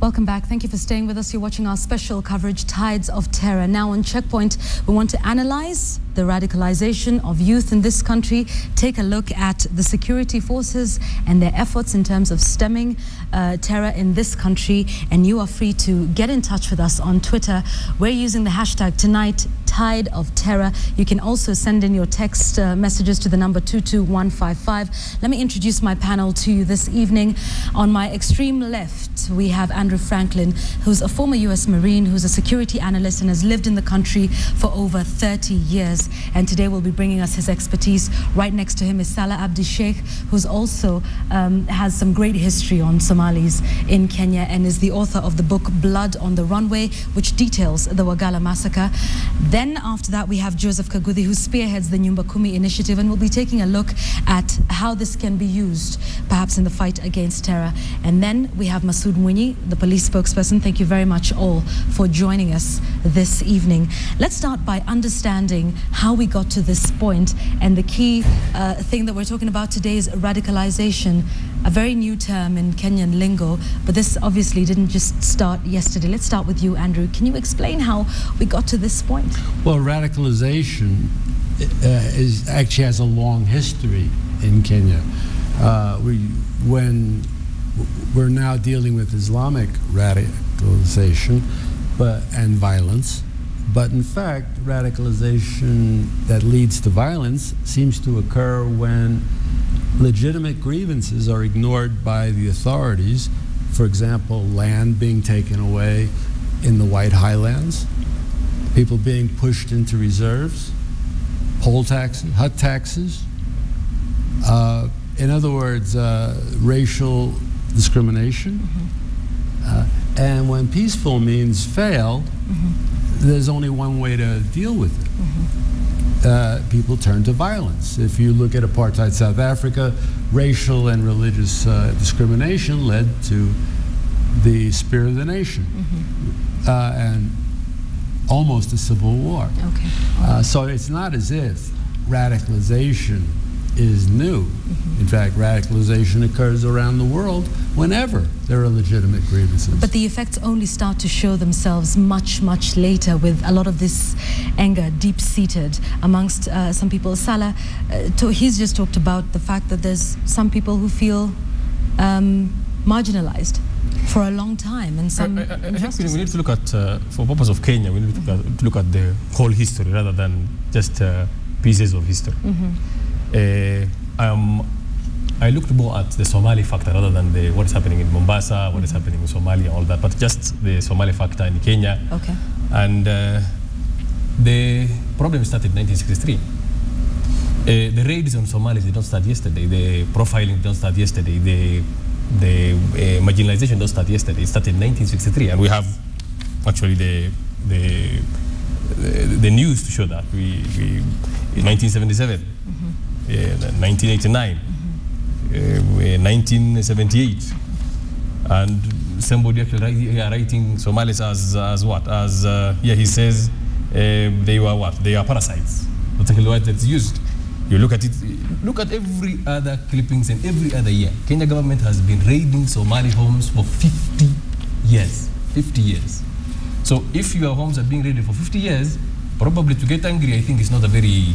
Welcome back. Thank you for staying with us. You're watching our special coverage, Tides of Terror. Now on Checkpoint, we want to analyze the radicalization of youth in this country, take a look at the security forces and their efforts in terms of stemming uh, terror in this country. And you are free to get in touch with us on Twitter. We're using the hashtag tonight tide of terror. You can also send in your text uh, messages to the number 22155. Let me introduce my panel to you this evening. On my extreme left, we have Andrew Franklin, who's a former U.S. Marine, who's a security analyst and has lived in the country for over 30 years. And today will be bringing us his expertise. Right next to him is Salah Abdi Sheikh, who's also um, has some great history on Somalis in Kenya and is the author of the book Blood on the Runway, which details the Wagala massacre. Then after that, we have Joseph Kaguthi, who spearheads the Nyumba Kumi initiative, and we'll be taking a look at how this can be used, perhaps in the fight against terror. And then we have Masood Mwinyi, the police spokesperson. Thank you very much all for joining us this evening. Let's start by understanding how we got to this point, and the key uh, thing that we're talking about today is radicalization, a very new term in Kenyan lingo, but this obviously didn't just start yesterday. Let's start with you, Andrew. Can you explain how we got to this point? Well, radicalization uh, is actually has a long history in Kenya. Uh, we, when we're now dealing with Islamic radicalization, but and violence, but in fact, radicalization that leads to violence seems to occur when legitimate grievances are ignored by the authorities. For example, land being taken away in the White Highlands, people being pushed into reserves, poll taxes, hut taxes. Uh, in other words, uh, racial discrimination. Uh, and when peaceful means fail, there's only one way to deal with it. Uh, people turn to violence. If you look at apartheid South Africa, racial and religious uh, discrimination led to the spirit of the nation uh, and almost a civil war. Okay. Uh, so it's not as if radicalization is new. In fact, radicalization occurs around the world whenever there are legitimate grievances. But the effects only start to show themselves much, much later with a lot of this anger deep seated amongst uh, some people. Salah, uh, to, he's just talked about the fact that there's some people who feel um, marginalized for a long time and some I, I, I think we need to look at, uh, for purpose of Kenya, we need to look at, to look at the whole history rather than just uh, pieces of history. Uh, um, I looked more at the Somali factor rather than the, what is happening in Mombasa, what is happening in Somalia, all that, but just the Somali factor in Kenya. Okay. And uh, the problem started in 1963. Uh, the raids on Somalis did not start yesterday. The profiling did not start yesterday. The, the uh, marginalization did not start yesterday. It started in 1963. And we have actually the, the, the, the news to show that. We, we, in 1977, uh, 1989, uh, 1978, and somebody actually writing Somalis as, as what? As, uh, yeah, he says uh, they were what? They are parasites. That's the word that's used. You look at it, look at every other clippings and every other year. Kenya government has been raiding Somali homes for 50 years. 50 years. So if your homes are being raided for 50 years, probably to get angry, I think is not a very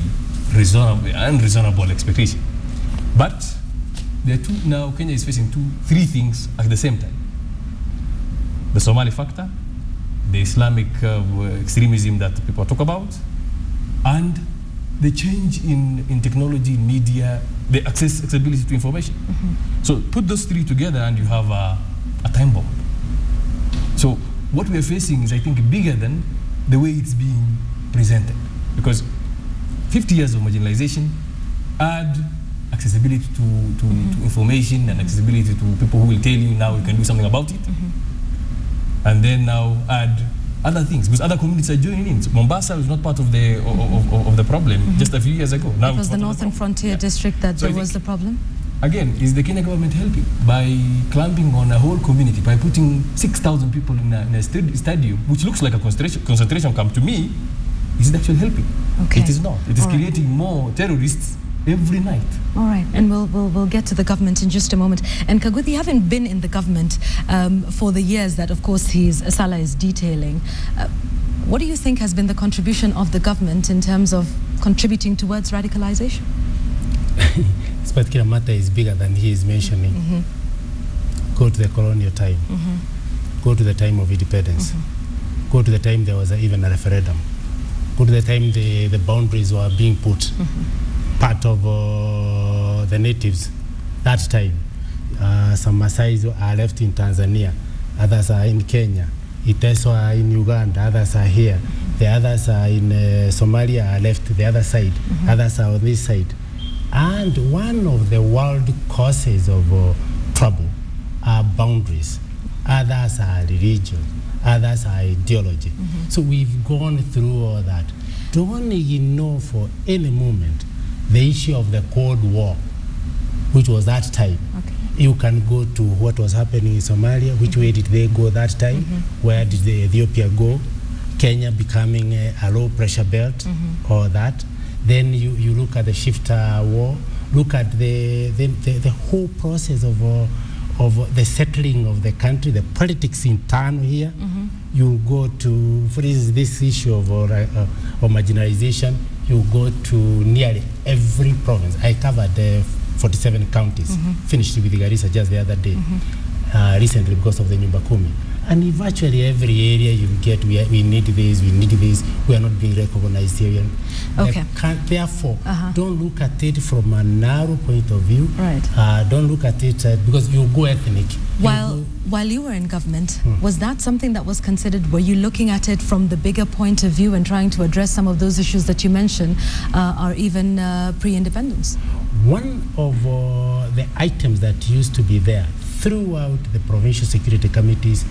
reasonable, unreasonable expectation. But there are two, now Kenya is facing two, three things at the same time. The Somali factor, the Islamic uh, extremism that people talk about, and the change in, in technology, media, the access, accessibility to information. So put those three together and you have a, a time bomb. So what we are facing is, I think, bigger than the way it's being presented. Because 50 years of marginalization add accessibility to, to, mm-hmm. to information and accessibility to people who will tell you now you can do something about it. Mm-hmm. And then now add other things because other communities are joining in. So Mombasa was not part of the of, of, of the problem mm-hmm. just a few years ago. Now It was the Northern problem. Frontier Yeah. District that So there was the problem. Again, is the Kenya government helping by clamping on a whole community by putting 6,000 people in a, in a stadium, which looks like a concentration, concentration camp to me? Is it actually helping? Okay. It is not. It is All right. creating more terrorists every night. All right, and we'll, we'll, we'll get to the government in just a moment. And Kaguthi, having been in the government um, for the years that, of course, he's, Salah is detailing, uh, what do you think has been the contribution of the government in terms of contributing towards radicalization? But kila matter is bigger than he is mentioning. Go to the colonial time. Go to the time of independence. Go to the time there was a, even a referendum. To the time the, the boundaries were being put. Part of uh, the natives that time. Uh, some Maasais are left in Tanzania, others are in Kenya. Iteso are in Uganda, others are here. The others are in uh, Somalia, are left the other side. Others are on this side. And one of the world causes of uh, trouble are boundaries. Others are religion. Others are ideology. Mm-hmm. So we've gone through all that. Don't you know for any moment the issue of the Cold War, which was that time. Okay. You can go to what was happening in Somalia. Which way mm-hmm. did they go that time? Mm-hmm. Where did the Ethiopia go? Kenya becoming a, a low pressure belt or that. Then you, you look at the Shifta war. Look at the, the, the, the whole process of, uh, of the settling of the country, the politics internal here. You go to, for instance, this issue of, uh, uh, of marginalization, you go to nearly every province. I covered uh, 47 counties, finished with Garissa just the other day, uh, recently because of the Nyumba Kumi. And in virtually every area you get, we, are, we need this, we need this, we are not being recognized here. Okay. Can- Therefore, Uh-huh. don't look at it from a narrow point of view. Right. Uh, don't look at it uh, because you go ethnic. You While, go- while you were in government, was that something that was considered? Were you looking at it from the bigger point of view and trying to address some of those issues that you mentioned, uh, or even uh, pre-independence? One of uh, the items that used to be there throughout the provincial security committees,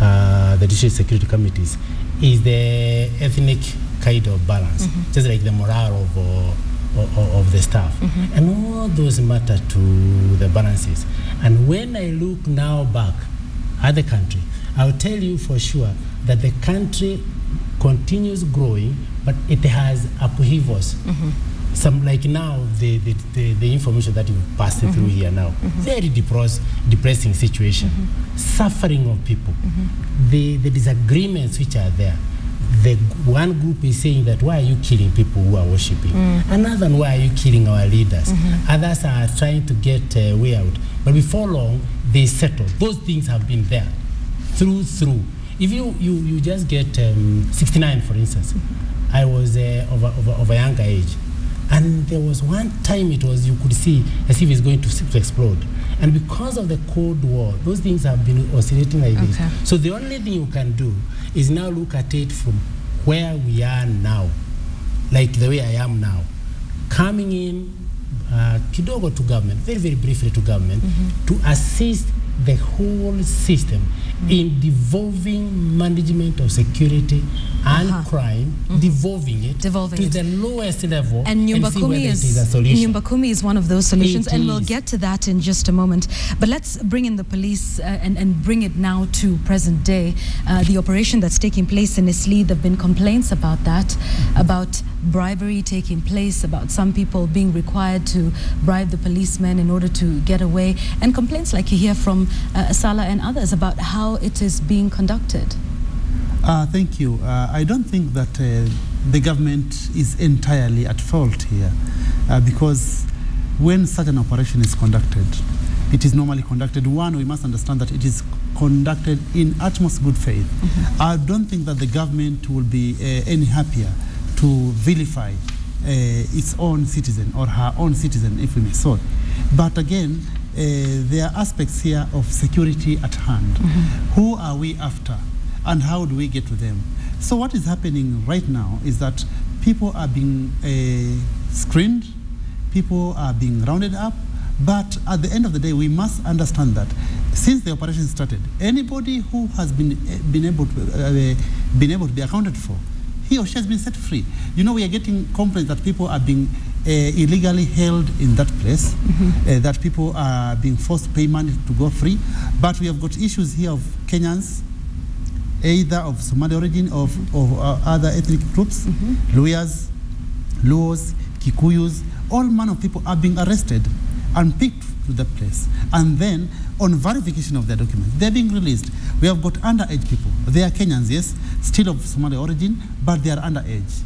uh, the district security committees, is the ethnic kind of balance, just like the morale of, uh, of, of the staff. And all those matter to the balances. And when I look now back at the country, I'll tell you for sure that the country continues growing, but it has upheavals some like now the, the, the, the information that you passed through mm-hmm. here now mm-hmm. very depressed, depressing situation. Mm-hmm. Suffering of people. The, the disagreements which are there. The one group is saying that why are you killing people who are worshiping? Mm. Another one why are you killing our leaders? Others are trying to get uh, way out. But before long they settle. Those things have been there. Through through. If you you, you just get um, 69 for instance. I was uh, of, a, of, a, of a younger age and there was one time it was you could see as if it's going to, to explode. And because of the cold war those things have been oscillating like Okay. this so the only thing you can do is now look at it from where we are now like the way i am now. Coming in uh, kidogo to government very very briefly to government to assist the whole system in devolving management of security and Uh-huh. crime, devolving it Devolving to it. the lowest level And Nyumbakumi is, is a solution. Nyumbakumi is one of those solutions, It and we'll get to that in just a moment. But let's bring in the police uh, and, and bring it now to present day. Uh, the operation that's taking place in Eastleigh, there have been complaints about that, about bribery taking place, about some people being required to bribe the policemen in order to get away, and complaints like you hear from uh, Salah and others about how it is being conducted. Uh, thank you. Uh, I don't think that uh, the government is entirely at fault here uh, because when such an operation is conducted, it is normally conducted. One, we must understand that it is conducted in utmost good faith. I don't think that the government will be uh, any happier to vilify uh, its own citizen or her own citizen, if we may so. But again, uh, there are aspects here of security at hand. Who are we after? And how do we get to them? So what is happening right now is that people are being uh, screened, people are being rounded up, but at the end of the day, we must understand that since the operation started, anybody who has been uh, been able to uh, been able to be accounted for, he or she has been set free. You know, we are getting complaints that people are being uh, illegally held in that place, uh, that people are being forced to pay money to go free. But we have got issues here of Kenyans, either of Somali origin or of uh, other ethnic groups, Luyas, Luos, Kikuyus, all manner of people are being arrested and picked to the place. And then, on verification of their documents, they're being released. We have got underage people. They are Kenyans, yes, still of Somali origin, but they are underage.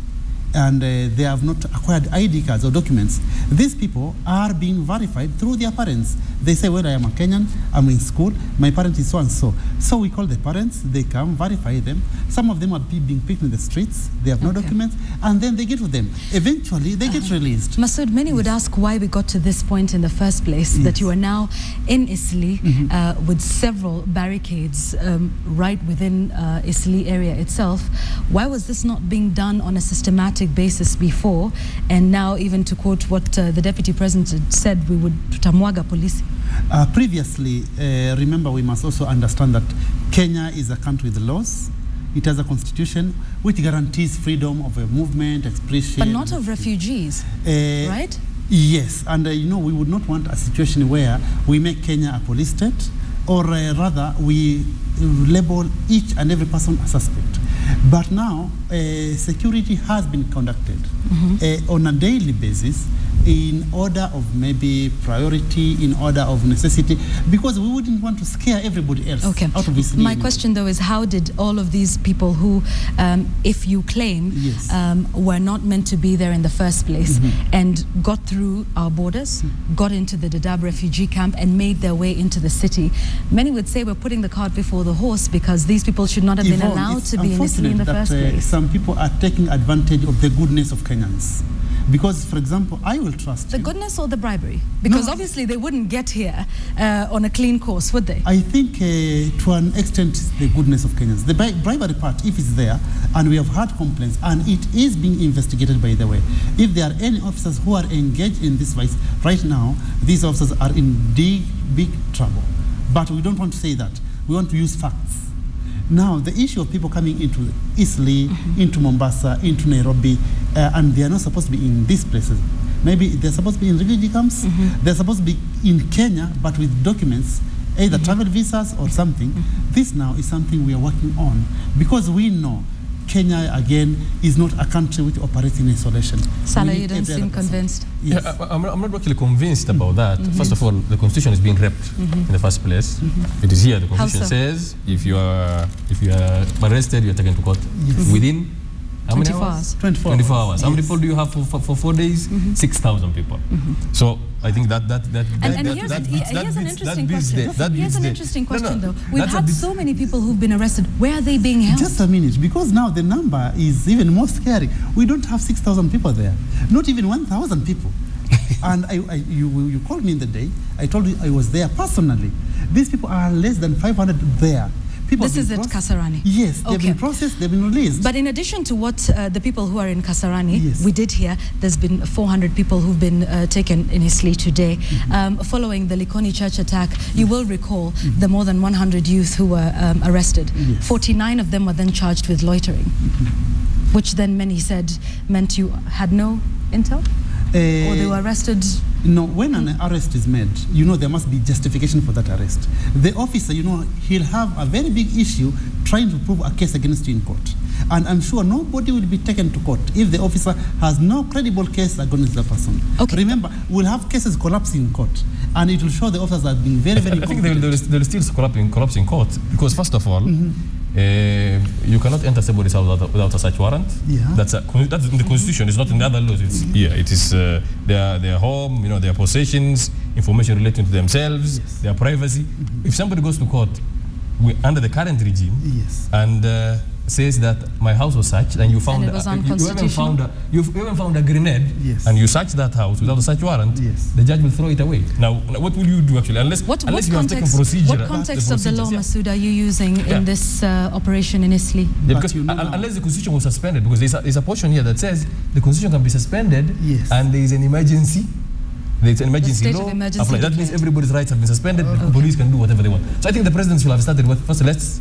And uh, they have not acquired ID cards or documents. These people are being verified through their parents. They say, well, I am a Kenyan, I'm in school, my parent is so and so. So we call the parents, they come, verify them. Some of them are be- being picked in the streets, they have no Okay. documents, and then they get with them. Eventually, they get released. Masood, many would ask why we got to this point in the first place, that you are now in Eastleigh uh, with several barricades um, right within uh, Eastleigh area itself. Why was this not being done on a systematic basis before? And now, even to quote what uh, the Deputy President said, we would tamwaga police. Uh, previously, uh, remember, we must also understand that Kenya is a country with laws. It has a constitution which guarantees freedom of movement, expression. But not of refugees, Uh, right? Yes, and uh, you know, we would not want a situation where we make Kenya a police state, or uh, rather, we label each and every person a suspect. But now, uh, security has been conducted uh, on a daily basis in order of maybe priority, in order of necessity, because we wouldn't want to scare everybody else Okay. out of this. My question, though, is how did all of these people who, um, if you claim, Yes. um, were not meant to be there in the first place Mm-hmm. and got through our borders, got into the Dadaab refugee camp, and made their way into the city? Many would say we're putting the cart before the horse because these people should not have been allowed to be in Italy in the unfortunate first that, uh, place. Some people are taking advantage of the goodness of Kenyans. Because, for example, I will trust The you. goodness or the bribery? Because No. obviously they wouldn't get here uh, on a clean course, would they? I think uh, to an extent the goodness of Kenyans. The bri- bribery part, if it's there, and we have had complaints, and it is being investigated by the way. If there are any officers who are engaged in this vice right now, these officers are in big, big trouble. But we don't want to say that. We want to use facts. Now, the issue of people coming into Eastleigh, into Mombasa, into Nairobi, uh, and they are not supposed to be in these places. Maybe they're supposed to be in refugee camps. Mm-hmm. They're supposed to be in Kenya, but with documents, either mm-hmm. travel visas or something. Mm-hmm. This now is something we are working on because we know Kenya again is not a country which operates in isolation. We Salah, you don't seem convinced. Yes. Yeah, I, I'm, I'm not actually convinced about that. First of all, the constitution is being repped in the first place. It is here. The constitution so? says if you are if you are arrested, you are taken to court within how many 24 hours? hours. 24 24 hours. How many people do you have for, for, for four days? Mm-hmm. 6,000 people. Mm-hmm. So I think that that that And, that, and that, here's, that an, beats- that here's an beats- interesting that beats question. the- that here's beats an the- interesting No, no, question, though. We've that's a had bit- so many people who've been arrested. Where are they being held? Just a minute, because now the number is even more scary. We don't have 6,000 people there, not even 1,000 people. and I, I, you, you called me in the day, I told you I was there personally. These people are less than 500 there. People This is at Kasarani? Yes, they've Okay. been processed, they've been released. But in addition to what uh, the people who are in Kasarani, Yes. we did hear there's been 400 people who've been uh, taken in Eastleigh today. Mm-hmm. Um, following the Likoni church attack, you will recall the more than 100 youth who were um, arrested. Yes. 49 of them were then charged with loitering, which then many said meant you had no intel? Or they Uh, were arrested No, when an arrest is made, you know there must be justification for that arrest. The officer, you know, he'll have a very big issue trying to prove a case against you in court. And I'm sure nobody will be taken to court if the officer has no credible case against the person. Okay. Remember, we'll have cases collapsing in court, and it will show the officers have been very, very I think they will, they will, they will still collapse in, collapse in court because first of all, uh, you cannot enter somebody's house without, without a search warrant. Yeah. That's a, that's in the constitution. It's not in the other laws. It's here. It is uh, their their home, you know, their possessions, information relating to themselves, their privacy. If somebody goes to court, we, under the current regime, Yes. and uh, says that my house was searched and you found it was a, you, you even found a, you've even found a grenade Yes. and you searched that house without a search warrant, Yes. the judge will throw it away. Now, now what will you do actually? Unless, What, what unless you have taken context, procedure. what context of the law, Masood, are you using Yeah. in this uh, operation in Eastleigh? Yeah, because you know un- unless the constitution was suspended, because there's a, there's a portion here that says the constitution can be suspended Yes. and there is an emergency. There's an emergency state law. emergency. That means everybody's rights have been suspended. The police can do whatever they want. So I think the president should have started with first let's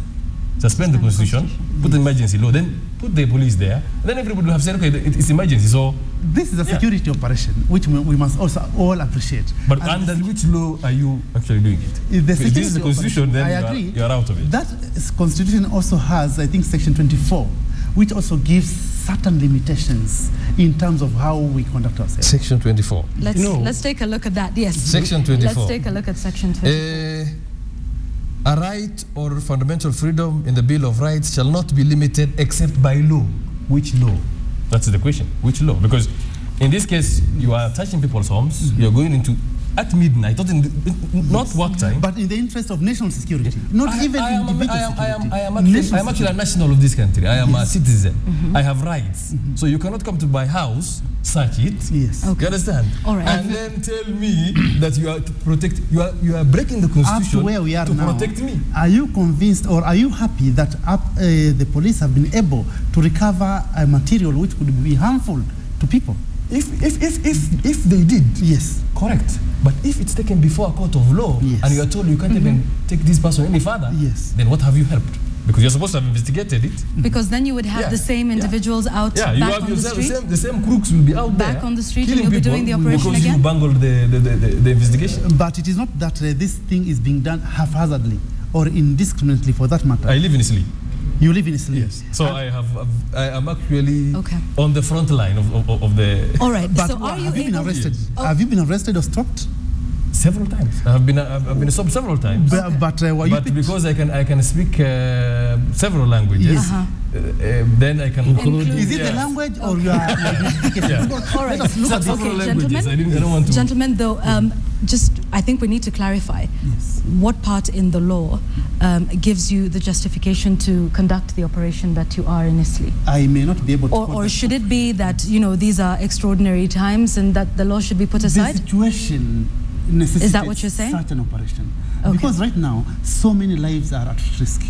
suspend the the constitution, put the emergency law, then put the police there. Then everybody will have said, okay, it's emergency. So, This is a Yeah. security operation, which we we must also all appreciate. but And under which law are you actually doing it? If the If this is the constitution, then I you are- agree. you are out of it. That is- constitution also has, I think, section 24, which also gives certain limitations in terms of how we conduct ourselves. Section 24. Let's, You know, let's take a look at that. Yes. Section 24. Let's take a look at section 24. Uh, a right or fundamental freedom in the Bill of Rights shall not be limited except by law. Which law? That's the question. Which law? Because in this case, you are touching people's homes. Mm-hmm. You're going into at midnight, not in the, not work time. But in the interest of national security, not I, even I am, individual I am, I am, security. I am, actually, I am actually a national of this country. I am a citizen. Mm-hmm. I have rights. So you cannot come to my house, search it. Yes. Okay. You understand? All right. And then tell me that you are to protect. You are you are breaking the Up constitution to where we are to now, protect me. are you convinced or are you happy that up, uh, the police have been able to recover a material which could be harmful to people? If if if if if they did, Yes. correct. But if it's taken before a court of law Yes. and you are told you can't even mm-hmm. take this person any further, Yes. then what have you helped? Because you're supposed to have investigated it. Mm-hmm. Because then you would have Yeah, the same yeah. individuals out Yeah, you back have on the yourself, the street. same, the same crooks will be out Back there. on the street and killing you'll be people doing the operation because again? you bungled the, the, the, the, the investigation. Uh, but it is not that uh, this thing is being done haphazardly or indiscriminately for that matter. I live in Eastleigh. You live in Islam. So I have, I am actually Okay. on the front line of, of, of the All right. But so are you have you been arrested? Oh. Have you been arrested or stopped? several times. I have been, I've I've been stopped several times. But, but uh, But because I can, I can speak uh, several languages, Yes. Uh, uh, then I can Include- is it the language or you are? Yeah. All right. Let us look Some at several Okay, languages. gentlemen. I, didn't, I don't want to. Gentlemen, though, um, just I think we need to clarify Yes. what part in the law um, gives you the justification to conduct the operation that you are in Eastleigh? I may not be able to. Or, or should it be that you know these are extraordinary times and that the law should be put aside? the situation necessitates Is that what you're saying? such an operation. Okay. Because right now, so many lives are at risk.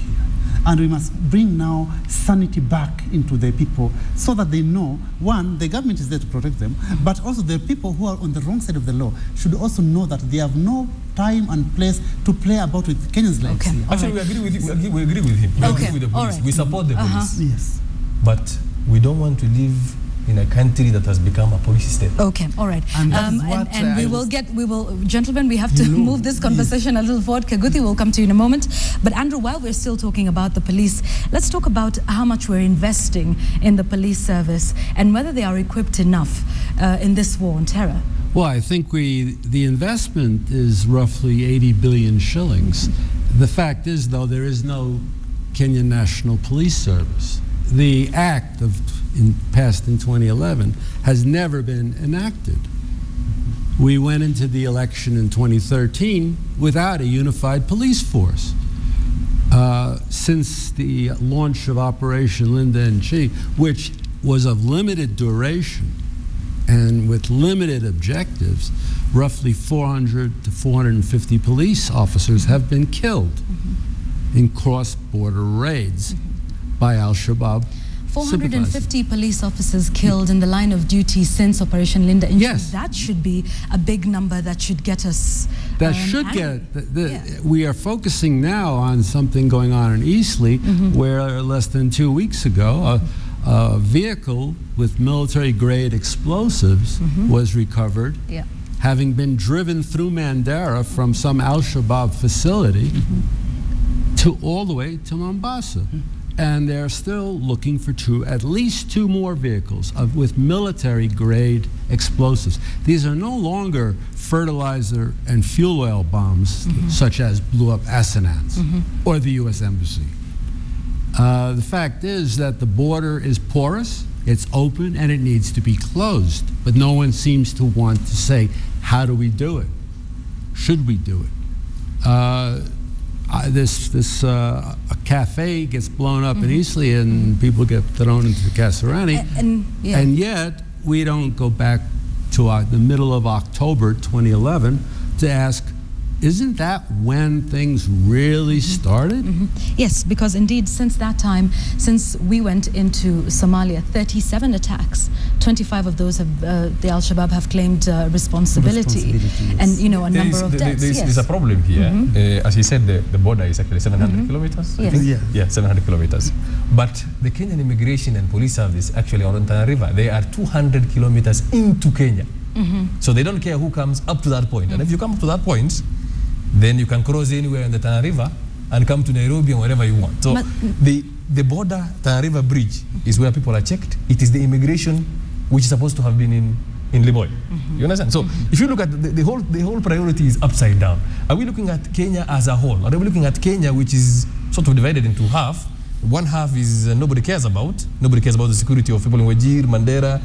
And we must bring now sanity back into the people so that they know, one, the government is there to protect them, but also the people who are on the wrong side of the law should also know that they have no time and place to play about with Kenyans' lives. Okay. here. Actually, right. we agree with you. We agree, we agree with him. We Okay, agree with the police. right. We support the Uh-huh. police. Yes. But we don't want to live in a country that has become a police state. Okay, all right. And that is and, what, and we will get, we will, gentlemen, we have to You know, move this conversation a little forward. Kaguthi will come to you in a moment. But Andrew, while we're still talking about the police, let's talk about how much we're investing in the police service and whether they are equipped enough uh, in this war on terror. Well, I think we the investment is roughly 80 billion shillings. The fact is, though, there is no Kenyan National Police Service. The act of in, passed in 2011 has never been enacted. We went into the election in 2013 without a unified police force. Uh, since the launch of Operation Linda Nchi, which was of limited duration and with limited objectives, roughly 400 to 450 police officers have been killed in cross border raids by Al Shabaab. 450 police officers killed in the line of duty since Operation Linda. And Yes. That should be a big number that should get us. That um, should get. The, the, Yeah. We are focusing now on something going on in Eastleigh, Mm-hmm. where less than two weeks ago, a, a vehicle with military-grade explosives Mm-hmm. was recovered, Yeah. having been driven through Mandera from some Al Shabaab facility Mm-hmm. to all the way to Mombasa. And they're still looking for two, at least two more vehicles of, with military grade explosives. These are no longer fertilizer and fuel oil bombs, such as blew up Asanans or the U.S. Embassy. Uh, the fact is that the border is porous, it's open, and it needs to be closed. But no one seems to want to say, how do we do it? Should we do it? Uh, I, this this uh, a cafe gets blown up in Eastleigh and people get thrown into the Kasarani, And, and yeah. and yet we don't go back to uh, the middle of October 2011 to ask, isn't that when things really started? Yes, because indeed, since that time, since we went into Somalia, 37 attacks, 25 of those have uh, the Al Shabaab have claimed uh, responsibility, Responsibility, yes. and you know a There number is- of there- deaths. There's, yes. there's a problem here. Uh, as you said, the, the border is actually 700 kilometers. I Yes. think. Yeah. Yeah, 700 kilometers. But the Kenyan Immigration and Police Service actually are on Tana River. They are 200 kilometers into Kenya. So they don't care who comes up to that point. And if you come up to that point, then you can cross anywhere in the Tana River and come to Nairobi and wherever you want. So But- the, the border, Tana River Bridge, is where people are checked. It is the immigration which is supposed to have been in, in Liboi. You understand? So if you look at the, the, whole, the whole priority is upside down. Are we looking at Kenya as a whole? Are we looking at Kenya which is sort of divided into half? One half is uh, nobody cares about. Nobody cares about the security of people in Wajir, Mandera,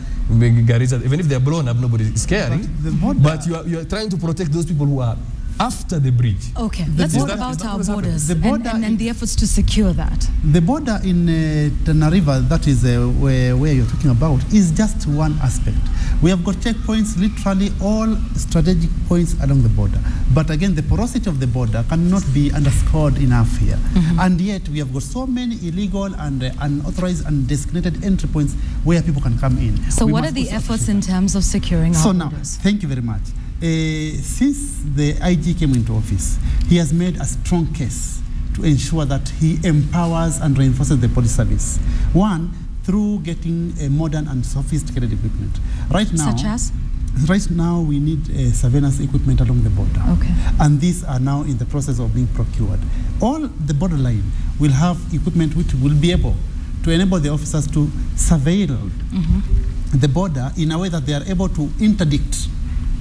Garissa. Even if they're blown up, nobody is caring. But border- But you are, you are trying to protect those people who are after the bridge. Okay, The let's border- talk about our what is happening? borders The and, border and, and is- the efforts to secure that. The border in uh, Tana River, that is uh, where, where you're talking about, is just one aspect. We have got checkpoints, literally all strategic points along the border. But again, the porosity of the border cannot be underscored enough here. Mm-hmm. And yet, we have got so many illegal and uh, unauthorized and designated entry points where people can come in. So, We what are the efforts in terms of securing our So now, borders? thank you very much. Uh, since the IG came into office, he has made a strong case to ensure that he empowers and reinforces the police service. One, through getting a modern and sophisticated equipment. Right now, Such as? right now we need uh, surveillance equipment along the border. Okay. And these are now in the process of being procured. All the borderline will have equipment which will be able to enable the officers to surveil the border in a way that they are able to interdict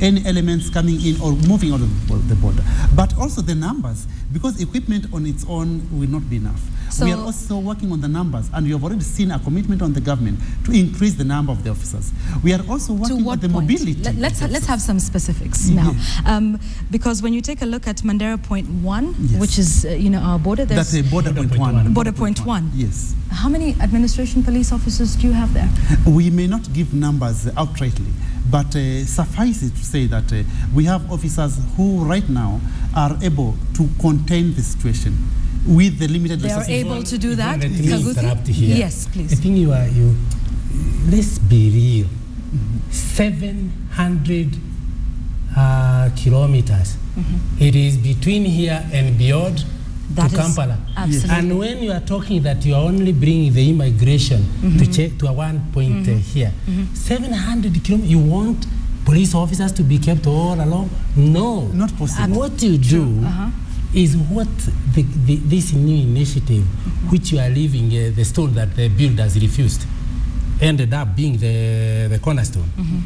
any elements coming in or moving out of the border. But also the numbers, because equipment on its own will not be enough. we are also working on the numbers, and you have already seen a commitment on the government to increase the number of the officers. We are also working on the point? mobility. Let, let's, the let's have some specifics now, um, because when you take a look at Mandera Point One, Yes. which is uh, you know our border, That's a border, Border point point one. one. Border point one. Yes. how many administration police officers do you have there? We may not give numbers outrightly, but uh, suffice it to say that uh, we have officers who right now are able to contain the situation with the limited They are able to do that. Let me interrupt here. Yes, please. I think you are you. Let's be real. Seven hundred uh, kilometers. Mm-hmm. It is between here and beyond That to Kampala. absolutely. And when you are talking that you are only bringing the immigration Mm-hmm. to check to a one point uh, here, 700 kilometers. You want police officers to be kept all along? No, Not possible. And what you do Uh-huh. is what the, the, this new initiative, Mm-hmm. which you are leaving uh, the stone that the builders refused, ended up being the, the cornerstone. Mm-hmm.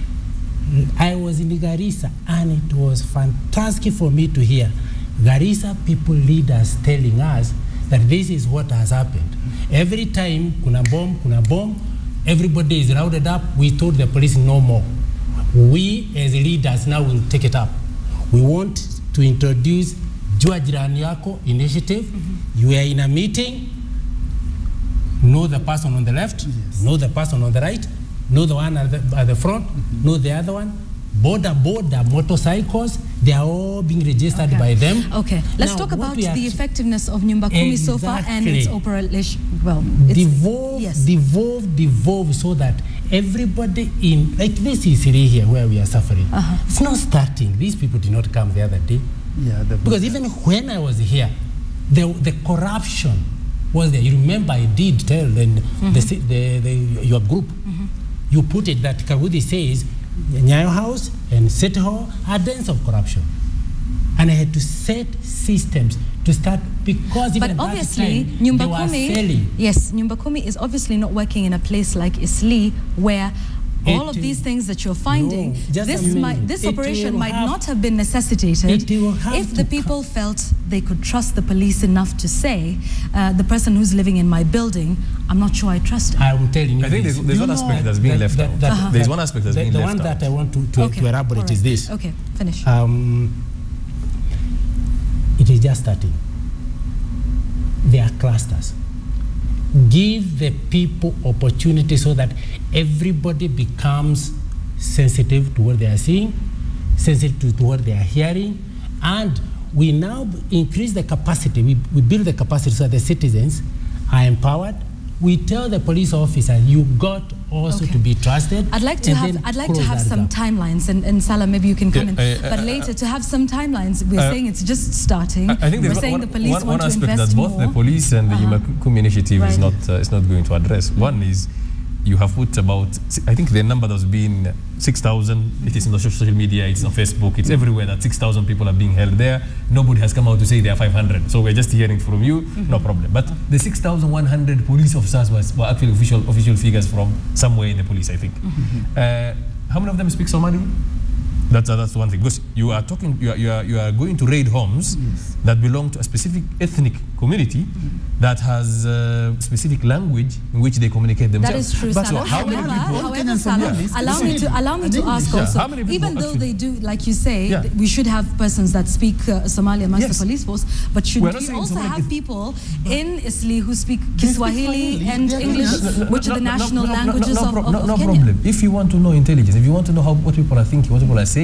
I was in Garissa and it was fantastic for me to hear Garissa people leaders telling us that this is what has happened. Every time kuna bomb, kuna bomb, everybody is rounded up. We told the police no more. We as leaders now will take it up. We want to introduce Jua Jirani Yako initiative. You are in a meeting, know the person on the left, know the person on the right, know the one at the, at the front, mm-hmm. know the other one. Border, border, motorcycles, they are all being registered Okay. by them. Okay, let's Now, talk about the effectiveness of Nyumba Kumi so far and its Exactly. operation. Well, it's, devolve, yes. devolve, devolve, so that everybody in like this is really here where we are suffering. Uh-huh. It's not starting. These people did not come the other day Yeah, because even when I was here, the the corruption was there. You remember I did tell the, Mm-hmm. the, the, the your group. You put it that Kaguthi says Nyayo House and City Hall are dens of corruption. And I had to set systems to start because even But obviously, Nyumba Kumi, yes, Nyumba Kumi is obviously not working in a place like Eastleigh where all of these things that you're finding, No, this might, this operation might have- not have been necessitated have if the to people felt they could trust the police enough to say, uh, the person who's living in my building, I'm not sure I trust him. I'm telling you. I think there's, there's one aspect that's being left out. Uh-huh. There's one aspect that's being left out. the one that I want to, to, to elaborate all right. is this. Okay, finish. Um, it is just starting. There are clusters. Give the people opportunity so that everybody becomes sensitive to what they are seeing, sensitive to, what they are hearing, and we now increase the capacity. We, we build the capacity so that the citizens are empowered. We tell the police officer, you got also Okay. to be trusted. I'd like to have I'd like to have some gap. timelines and, and Salah maybe you can come Yeah, in uh, but uh, later to have some timelines we're Uh, saying it's just starting I I think we're there's saying one, the police one, want one to aspect invest that both more the police and the Uh-huh. Nyumba Kumi initiative is not uh, is not going to address. One is you have put about, I think the number that's been 6,000. It is on the social media, it's on Facebook, it's everywhere that 6,000 people are being held there. Nobody has come out to say there are 500. So we're just hearing from you, no problem. But the 6,100 police officers was, were actually official, official figures from somewhere in the police, I think. Uh, how many of them speak Somali? That's, uh, that's one thing. Because you are talking, you are, you are, you are going to raid homes that belong to a specific ethnic community that has a specific language in which they communicate That themselves. is true, But so how many however, people? however, Kenyan Salah, Somalis allow me to allow me to ask Yeah, also. how many even though actually- they do, like you say, Yeah. we should have persons that speak uh, Somali amongst Yes. the police force, but should We're not we saying also Somali have people in Eastleigh who speak Kiswahili Swahili. and English, which are the national languages no, of, pro- of, no, of no Kenya? problem. If you want to know intelligence, if you want to know how, what people are thinking, what people are saying,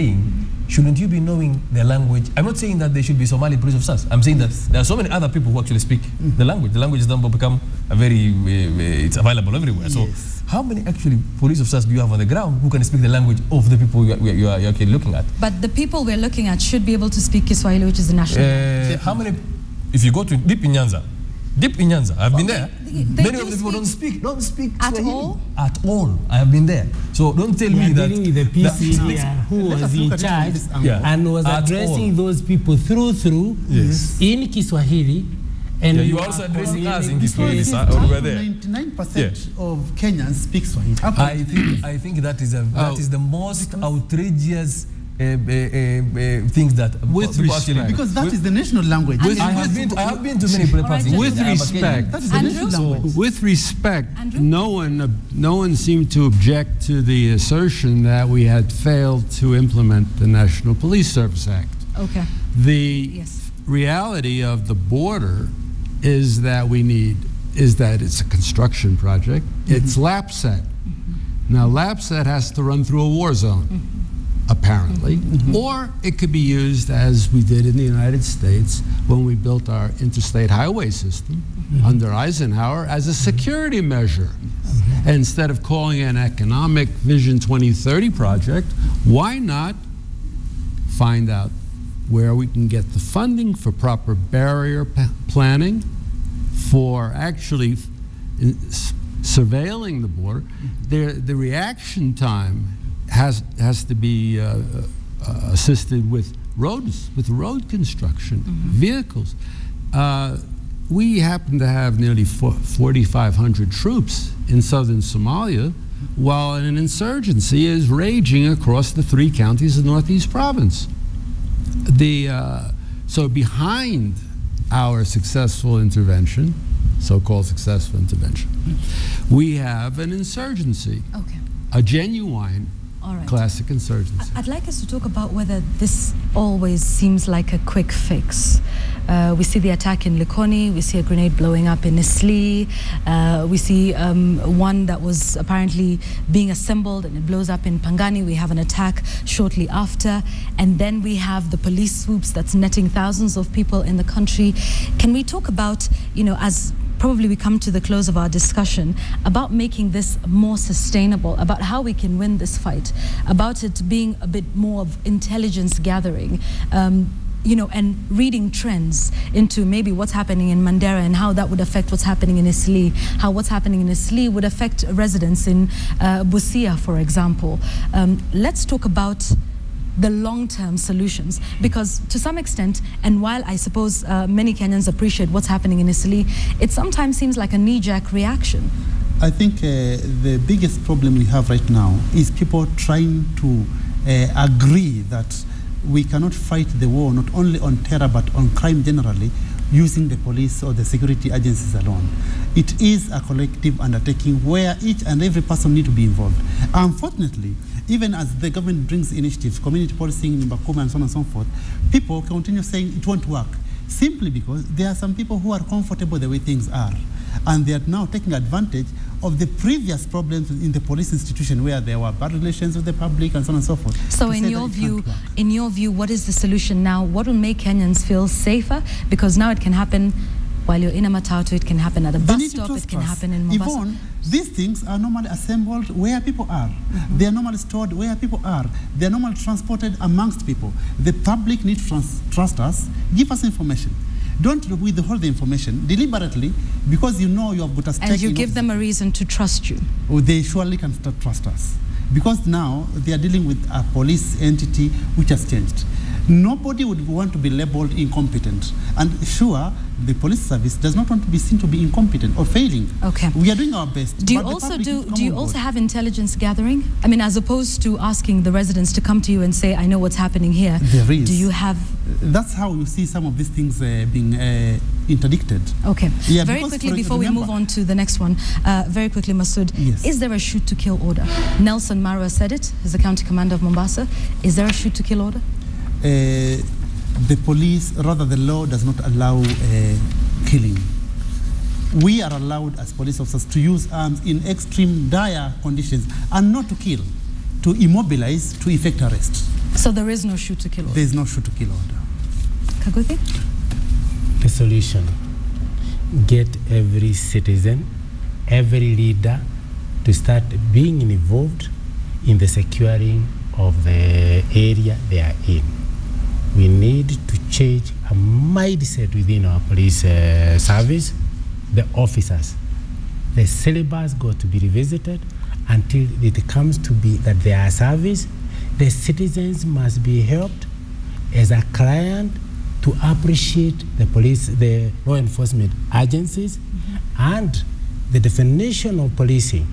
shouldn't you be knowing their language? I'm not saying that they should be Somali police officers. I'm saying that there are so many other people who actually speak the language. The language has then become a very, uh, it's available everywhere. So how many actually police officers do you have on the ground who can speak the language of the people you are, you are, you are looking at? But the people we're looking at should be able to speak Kiswahili, which is the national. Uh, how many, if you go to deep in Nyanza, deep in Nyanza, I've been there. they- they Many of the people don't speak, don't speak at Swahili. all? At all. I have been there. So don't tell We me that. dealing with the that- PC here who was in look at it from charge. Yeah. and was At addressing all. those people through through Yes. in Kiswahili. And Yeah, we you are also addressing us in Kiswahili, Kiswahili. sir. or we were there. 99% of Kenyans speak Swahili. I think I think that is a that Oh. is the most outrageous Uh, uh, uh, things that With people actually respect. because that is the national language. With- I have been I have been to many places. With Kenya. I'm a Kenyan. respect. That is the Andrew? national language. With respect, Andrew? no one, uh, no one seemed to object to the assertion that we had failed to implement the National Police Service Act. Okay. The Yes. reality of the border is that we need is that it's a construction project. It's mm-hmm. LAPSET. Mm-hmm. Now LAPSET has to run through a war zone, mm-hmm. Apparently, mm-hmm. or it could be used as we did in the United States when we built our interstate highway system mm-hmm. under Eisenhower as a mm-hmm. security measure. Instead of calling it an economic Vision 2030 project, why not find out where we can get the funding for proper barrier pa- planning, for actually uh, s- surveilling the border. There, the reaction time has has to be uh, uh, assisted with roads, with road construction, vehicles. Uh, we happen to have nearly fo- 4,500 troops in southern Somalia, while an insurgency is raging across the three counties of Northeast Province the uh, so behind our successful intervention, so-called successful intervention, we have an insurgency, Okay. a genuine All right. classic insurgency. I'd like us to talk about whether this always seems like a quick fix. Uh, we see the attack in Likoni, we see a grenade blowing up in Eastleigh, uh, we see um, one that was apparently being assembled and it blows up in Pangani. We have an attack shortly after, and then we have the police swoops that's netting thousands of people in the country. Can we talk about, you know, as probably we come to the close of our discussion about making this more sustainable, about how we can win this fight, about it being a bit more of intelligence gathering. Um, you know, and reading trends into maybe what's happening in Mandera and how that would affect what's happening in Eastleigh, how what's happening in Eastleigh would affect residents in uh, Busia, for example. Um, let's talk about the long-term solutions. Because to some extent and while i suppose uh, many kenyans appreciate what's happening in italy it sometimes seems like a knee-jerk reaction. I think uh, the biggest problem we have right now is people trying to uh, agree that we cannot fight the war not only on terror but on crime generally using the police or the security agencies alone. It is a collective undertaking where each and every person need to be involved. Unfortunately, even as the government brings initiatives, community policing, Mbakuma and so on and so forth, people continue saying it won't work simply because there are some people who are comfortable the way things are and they are now taking advantage of the previous problems in the police institution where there were bad relations with the public and so on and so forth. so in your view in your view what is the solution now what will make kenyans feel safer because now it can happen while you're in a matatu it can happen at a bus stop it can happen in mombasa Yvonne, these things are normally assembled where people are. Mm-hmm. They are normally stored where people are. They are normally transported amongst people. The public needs to trust us, give us information. Don't withhold the information deliberately because you know you have got a stake And you give them a reason to trust you. Oh, they surely can start trust us because now they are dealing with a police entity which has changed. Nobody would want to be labeled incompetent, and sure, the police service does not want to be seen to be incompetent or failing. Okay. we are doing our best. Do you also do? Do you also board. have intelligence gathering? I mean, as opposed to asking the residents to come to you and say, "I know what's happening here." There is. Do you have? That's how you see some of these things uh, being uh, interdicted. Okay. Yeah, very quickly for- before we move on to the next one, uh, very quickly, Masood, Yes. is there a shoot to kill order? Nelson Marwa said it. He's the county commander of Mombasa. Is there a shoot to kill order? The police, rather the law does not allow uh, killing. We are allowed as police officers to use arms in extreme dire conditions and not to kill, to immobilize, to effect arrest. So there is no shoot to kill order. There is no shoot to kill order. Kaguthi? the solution get every citizen every leader to start being involved in the securing of the area they are in we need to change a mindset within our police uh, service the officers. The syllabus got to be revisited until it comes to be that they are service. The citizens must be helped as a client to appreciate the police, the law enforcement agencies, and the definition of policing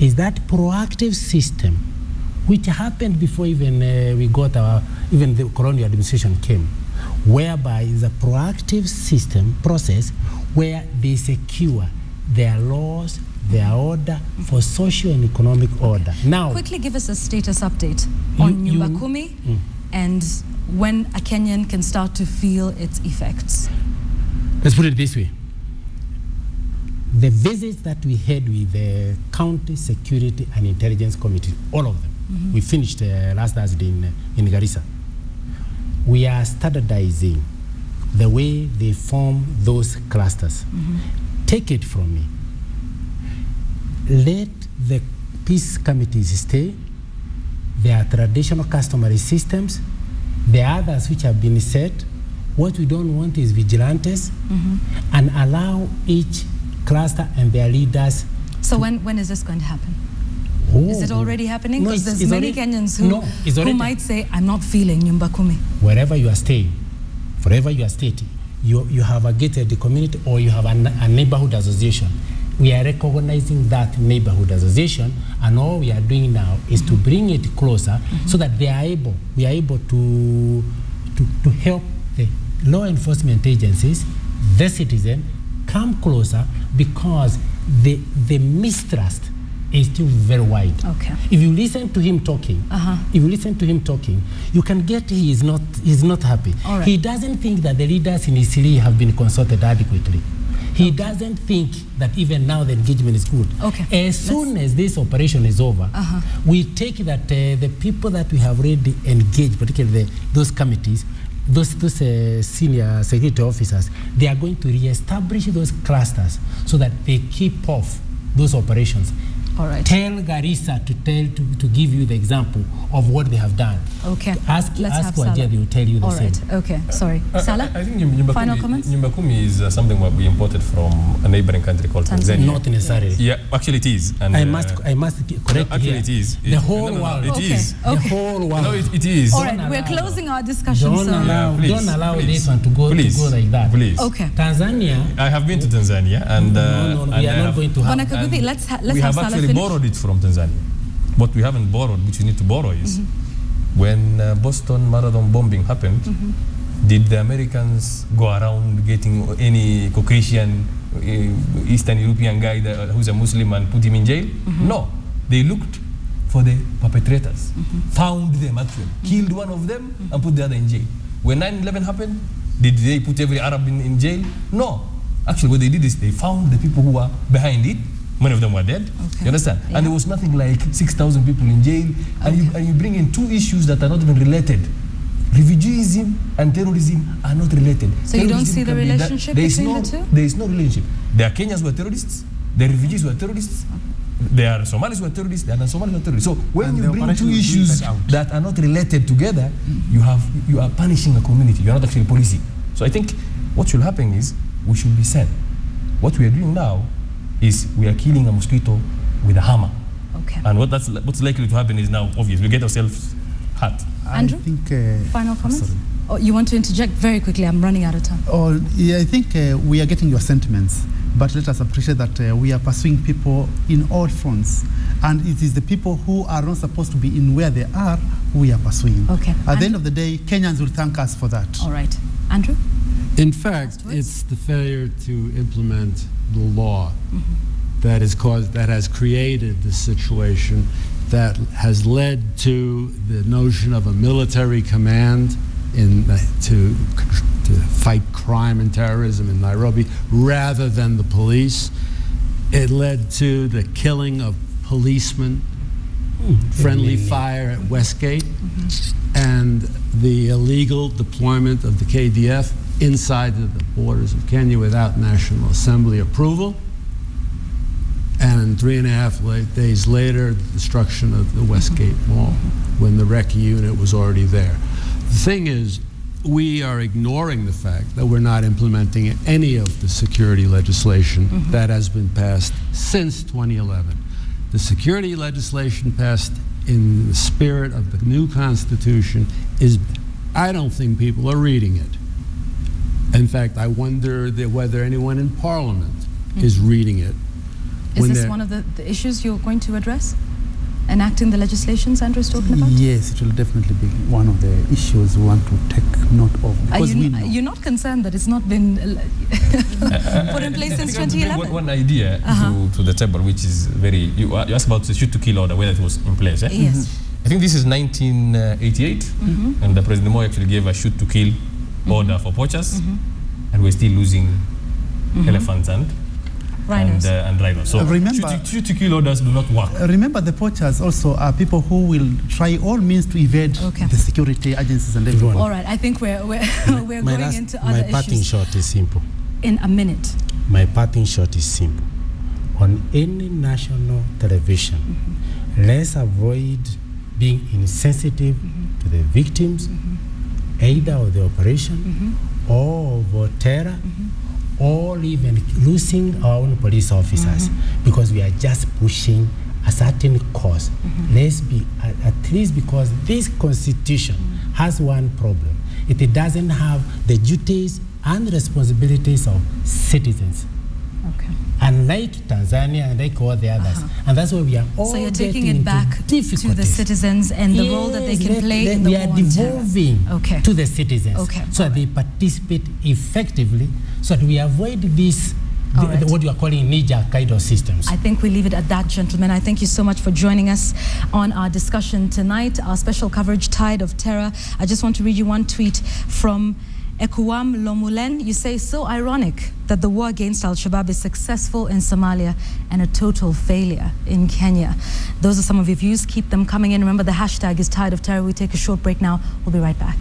is that proactive system, which happened before even uh, we got our, even the colonial administration came, whereby is a proactive system process where they secure their laws, their order for social and economic order. Now, Quickly give us a status update on You- Nyumba Kumi and when a Kenyan can start to feel its effects. Let's put it this way. The visits that we had with the County Security and Intelligence Committee, all of them, we finished uh, last Thursday in, uh, in Garissa. We are standardizing the way they form those clusters. Take it from me. Let the peace committees stay. There are traditional customary systems. There are others which have been set. What we don't want is vigilantes and allow each cluster and their leaders. So when, when is this going to happen? Is it Oh. already happening? Because it's- there's many already- Kenyans who, No, who might say, I'm not feeling Nyumba Kumi. wherever you are staying, wherever you are staying, you, you have a gated community or you have a neighborhood association. We are recognizing that neighborhood association, and all we are doing now is to bring it closer so that they are able, we are able to, to, to help the law enforcement agencies, the citizen, come closer because the, the mistrust is still very wide. Okay. If you listen to him talking, Uh-huh. if you listen to him talking, you can get he is not he's not happy. Right. He doesn't think that the leaders in his city have been consulted adequately. He doesn't think that even now the engagement is good. Okay. As soon as this operation is over, Uh-huh. we take that uh, the people that we have already engaged, particularly the, those committees, those, those uh, senior security officers, they are going to re-establish those clusters so that they keep off those operations. All right. Tell Garissa to tell to, to give you the example of what they have done. Okay. Ask Let's ask have Wajir, Salah. they will tell you the All same. right. Okay. Sorry. I- Salah? I, I think Nyumba Kumi, Final comments? Nyumba Kumi is uh, something what we imported from a neighboring country called Tanzania. Tanzania. Not necessarily. Yeah, actually it is. And, I uh, must I must correct actually here. it is. The whole no, no, no, world. It Okay. is. The whole world. No, it, it is. All right. Don't We're allow- closing our discussion, Don't so. allow, please, don't allow please, this one to go please, to go like that. Please. Okay. Tanzania. I have been to Tanzania and, uh, no, no, no, we are not going to have. Bwana Kaguthi, and let's, let's we have have Salah actually finish. borrowed it from Tanzania. What we haven't borrowed, which we need to borrow, is Mm-hmm. when uh, Boston Marathon bombing happened, Mm-hmm. did the Americans go around getting any Caucasian uh, Eastern European guy that, who's a Muslim and put him in jail? Mm-hmm. No. They looked for the perpetrators, found them actually, killed one of them and put the other in jail. When 9-11 happened, did they put every Arab in, in jail? No. Actually, what they did is they found the people who were behind it. Many of them were dead. Okay. You understand? Yeah. And there was nothing like 6,000 people in jail. And, you, and you bring in two issues that are not even related. Refugeeism and terrorism are not related. So you don't see the can be done- relationship there is between no, the two? There is no relationship. The Kenyans were terrorists. The refugees were terrorists. There are Somalis who are terrorists. There are Somalis who are terrorists. So when And you bring two issues that out. that are not related together, you have you are punishing a community. You are not actually policing. So I think what should happen is we should be sent. What we are doing now is we are killing a mosquito with a hammer. Okay. And what that's, what's likely to happen is now obvious. We get ourselves hurt. Andrew? I think. Uh, Final comments? sorry. Oh, you want to interject very quickly? I'm running out of time. Oh, yeah, I think uh, we are getting your sentiments, but let us appreciate that uh, we are pursuing people in all fronts, and it is the people who are not supposed to be in where they are who we are pursuing. Okay. At And- the end of the day, Kenyans will thank us for that. All right. Andrew? In fact, it's the failure to implement the law that has caused, that has created the situation that has led to the notion of a military command in to to fight crime and terrorism in Nairobi rather than the police. It led to the killing of policemen, friendly fire at Westgate, mm-hmm. and the illegal deployment of the KDF inside the borders of Kenya without National Assembly approval. And three and a half days later, the destruction of the Westgate Mall when the recce unit was already there. The thing is, we are ignoring the fact that we're not implementing any of the security legislation mm-hmm. that has been passed since 2011. The security legislation passed in the spirit of the new Constitution is, I don't think people are reading it. In fact, I wonder that whether anyone in Parliament is reading it. Is this one of the, the issues you're going to address? Enacting the legislations Andrew's talking about? Yes, it will definitely be one of the issues we want to take note of Are because we you, know. you're not concerned that it's not been uh, put in place since I think I want to 2011? One, one idea Uh-huh. to, to the table, which is very. You, you asked about the shoot to kill order, whether it was in place. Eh? Yes. I think this is 1988, Mm-hmm. and the President Moi actually gave a shoot to kill order for poachers, Mm-hmm. and we're still losing elephants and Rhinos. and, uh, and rhinos. So Uh, remember- shoot, to, shoot kill orders do not work. Uh, Remember, the poachers also are people who will try all means to evade Okay. the security agencies and everyone. All right, I think we're, we're, we're my going last- into other my other parting shot is simple. in a minute. My parting shot is simple. On any national television, let's avoid being insensitive to the victims, either of the operation mm-hmm. or of terror, mm-hmm. or even losing our own police officers, mm-hmm. because we are just pushing a certain cause. Let's be at, at least because this constitution mm. has one problem. It doesn't have the duties and responsibilities of citizens Okay. Unlike Tanzania, unlike all the others. Uh-huh. And that's why we are all So you're taking it back to the citizens and the role that they can let- play let- in the we are devolving Okay. to the citizens Okay, so that they participate effectively so that we avoid this the, right. what you are calling knee-jerk kind of systems. I think we leave it at that, gentlemen. I thank you so much for joining us on our discussion tonight, our special coverage, Tide of Terror. I just want to read you one tweet from Ekuwam Lomulen. You say, so ironic that the war against Al Shabaab is successful in Somalia and a total failure in Kenya. Those are some of your views. Keep them coming in. Remember, the hashtag is Tide of Terror. We take a short break now. We'll be right back.